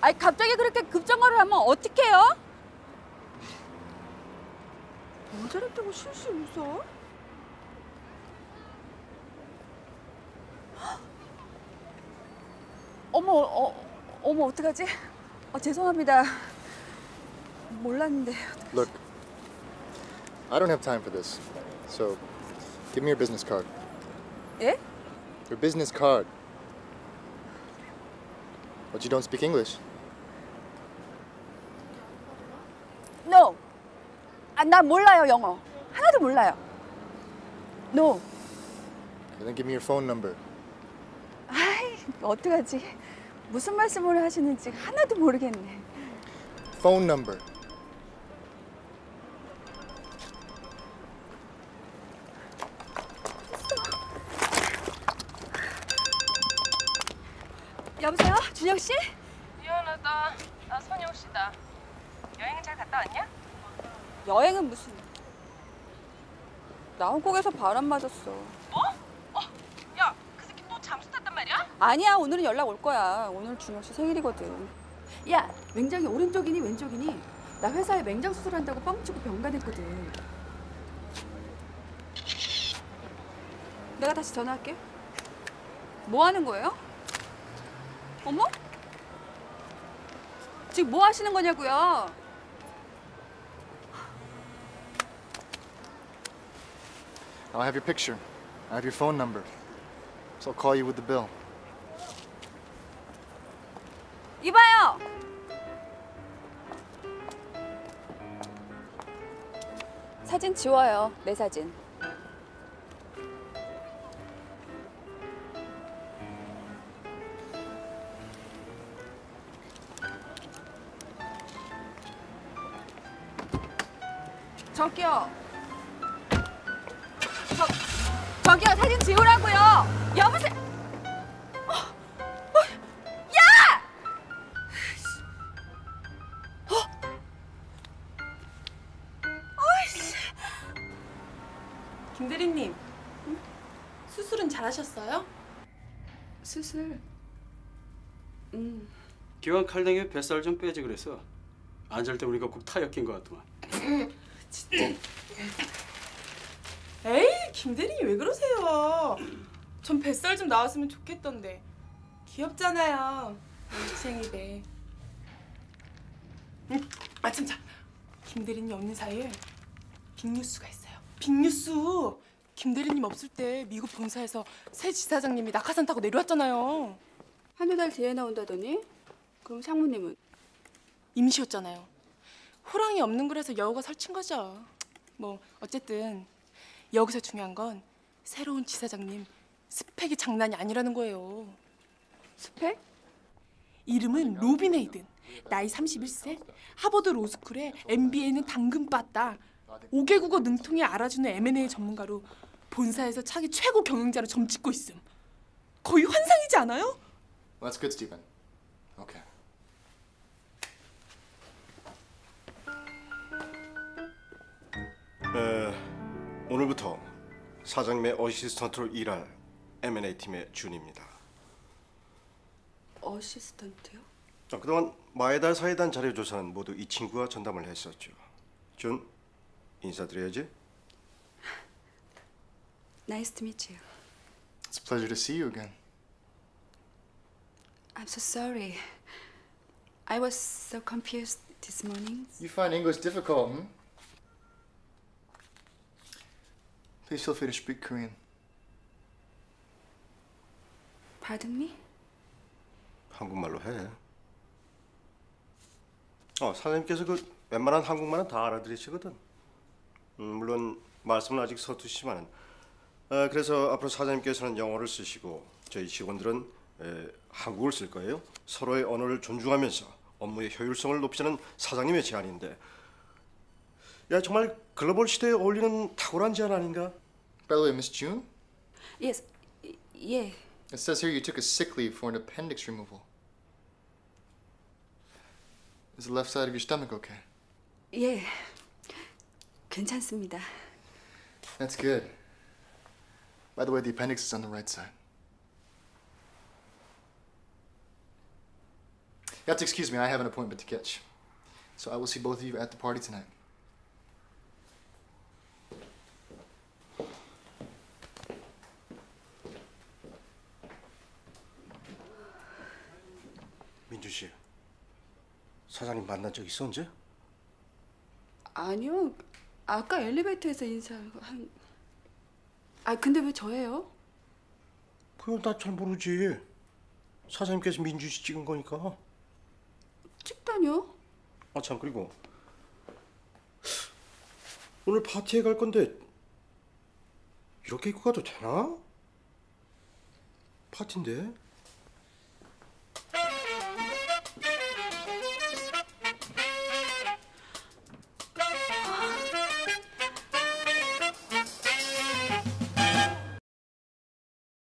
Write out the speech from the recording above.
갑자기 그렇게 급정거를 하면 어떡해요? 뭐 잘했다고 실실 웃어? 어머, 어, 어머 어떡하지? 어, 죄송합니다. 몰랐는데. Look, I don't have time for this. So, give me your business card. 예? Your business card. But you don't speak English. No. 아, 나 몰라요 영어. 하나도 몰라요. No. Okay, then give me your phone number. 아이, 어떡하지? 무슨 말씀을 하시는지 하나도 모르겠네. Phone number. 여보세요? 준혁 씨? 미안하다. 나 선영 씨다. 여행은 잘 갔다 왔냐? 여행은 무슨? 나 홍콩에서 바람 맞았어. 뭐? 어? 야, 그 새끼 또 잠수 탔단 말이야? 아니야, 오늘은 연락 올 거야. 오늘 준혁 씨 생일이거든. 야, 맹장이 오른쪽이니 왼쪽이니? 나 회사에 맹장 수술한다고 뻥치고 병간했거든. 내가 다시 전화할게. 뭐 하는 거예요? 어머? 지금 뭐 하시는 거냐고요? I'll have your picture. I have your phone number. So I'll call you with the bill. 이봐요. 사진 지워요. 내 사진. 저기요. 저 저기요 사진 지우라고요. 여보세요. 어, 어, 야! 김 대리님. 수술은 잘하셨어요? 수술. 음, 기왕 칼당에 뱃살 좀 빼지 그래서 앉을 때 우리가 꼭 타협긴 것 같더만. 에이, 김 대리님 왜 그러세요? 전 뱃살 좀 나왔으면 좋겠던데. 귀엽잖아요. 생이대. 음, 아참 참. 김 대리님 없는 사이에 빅뉴스가 있어요. 빅뉴스. 김 대리님 없을 때 미국 본사에서 새 지사장님이 낙하산 타고 내려왔잖아요. 한두 달 뒤에 나온다더니? 그럼 상무님은? 임시였잖아요. 호랑이 없는 굴에서 여우가 설친 거죠. 뭐 어쨌든 여기서 중요한 건 새로운 지사장님 스펙이 장난이 아니라는 거예요. 스펙? 이름은 로빈 헤이든. 나이 31세. 하버드 로스쿨에 MBA는 당근 빠따. 5개 국어 능통에 알아주는 M&A 전문가로 본사에서 차기 최고 경영자로 점찍고 있음. 거의 환상이지 않아요? Well, that's good, Stephen. 오늘부터 사장님의 어시스턴트로 일할 M&A 팀의 준입니다. 어시스턴트요? 자, 그동안 마에달 사회단 자료 조사는 모두 이 친구가 전담을 했었죠. 준 인사드려야지. Nice to meet you. It's a pleasure to see you again. I'm so sorry. I was so confused this morning. You find English difficult, hmm? Please feel free to speak Korean. Pardon me? 한국말로 해. 어, 사장님께서 그 웬만한 한국말은 다 알아들으시거든. 음, 물론 말씀은 아직 서투시지만, 어, 그래서 앞으로 사장님께서는 영어를 쓰시고 저희 직원들은 에, 한국을 쓸 거예요. 서로의 언어를 존중하면서 업무의 효율성을 높이자는 사장님의 제안인데, 야 정말 글로벌 시대에 어울리는 탁월한 제안 아닌가? By the way, Miss June, Yes. y- Yeah. it says here you took a sick leave for an appendix removal. Is the left side of your stomach okay? 예. 괜찮습니다. That's good. By the way, the appendix is on the right side. You have to excuse me. I have an appointment to catch. So I will see both of you at the party tonight. 민주 씨, 사장님 만난 적 있어 언제? 아니요. 아까 엘리베이터에서 인사한. 아 근데 왜 저예요? 그건 나 잘 모르지. 사장님께서 민주 씨 찍은 거니까. 찍다뇨? 아 참 그리고 오늘 파티에 갈 건데 이렇게 입고 가도 되나? 파티인데